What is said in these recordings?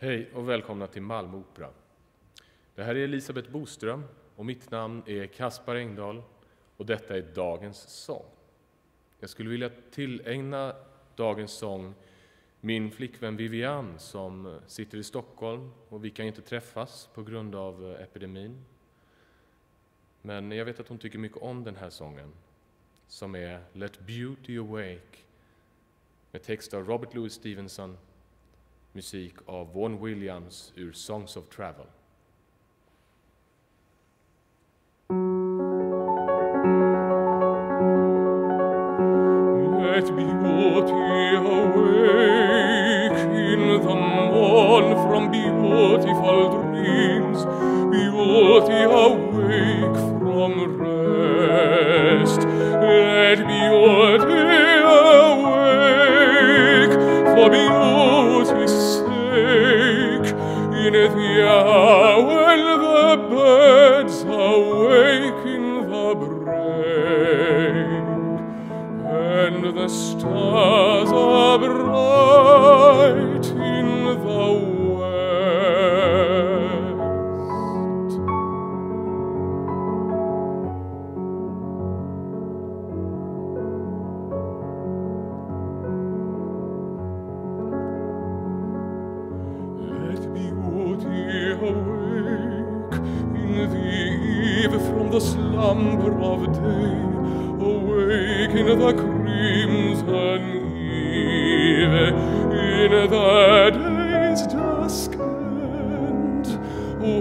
Hej och välkomna till Malmö Opera. Det här är Elisabeth Boström och mitt namn är Kaspar Engdahl och detta är dagens sång. Jag skulle vilja tillägna dagens sång min flickvän Vivian som sitter i Stockholm och vi kan inte träffas på grund av epidemin. Men jag vet att hon tycker mycket om den här sången som är Let Beauty Awake med text av Robert Louis Stevenson musik av Vaughan Williams ur Songs of Travel. Let beauty awake in the morn from beautiful dreams, beauty awake from in the when the birds awake in the brain and the stars in the eve from the slumber of day, awake in the crimson eve, in the day's dusk end,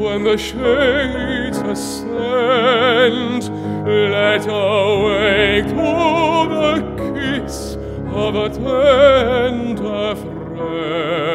when the shades ascend, let awake to the kiss of a tender friend.